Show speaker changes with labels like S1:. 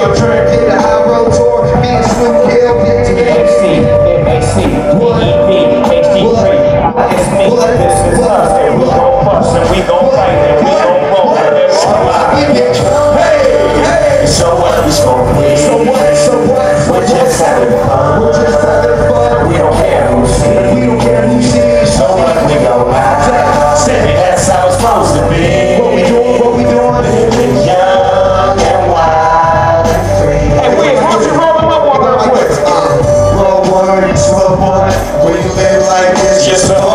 S1: I'm trying to get a high road tour. Me and Snoop Hill get to game scene.
S2: MXC, MXC, MXC, MXC, MXC,
S1: some. When you live like this, you're so